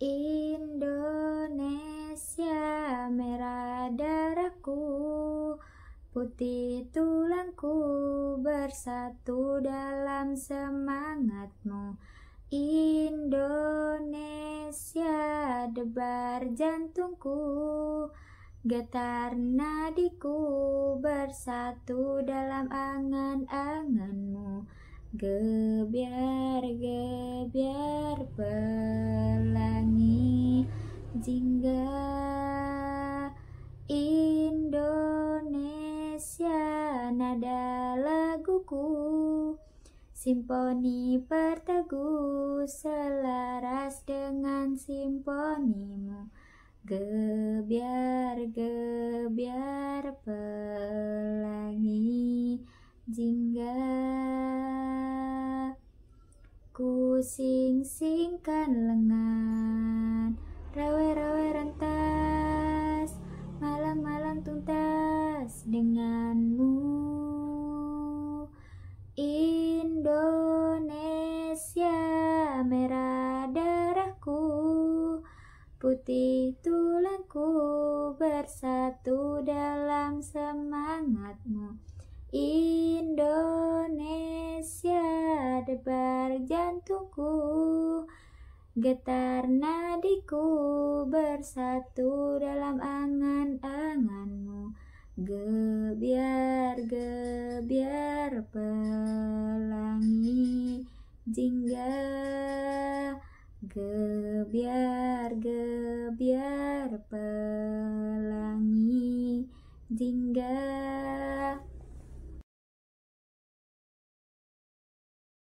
Indonesia merah darahku Putih tulangku bersatu dalam semangatmu. Indonesia debar jantungku Getar nadiku bersatu dalam angan-anganmu. Gebiar-gebiar nada laguku. Simponi perteguh selaras dengan simponimu. Gebiar, gebiar pelangi jingga. Ku sing-singkan lengan Rawe-rawe rentas Malang-malang tuntas denganmu Indonesia merah darahku Putih tulangku bersatu dalam semangatmu. Indonesia debar jantungku Getar nadiku bersatu dalam angan-anganmu. Gebiar, gebiar pelangi jingga Gebiar, gebiar pelangi. Jingga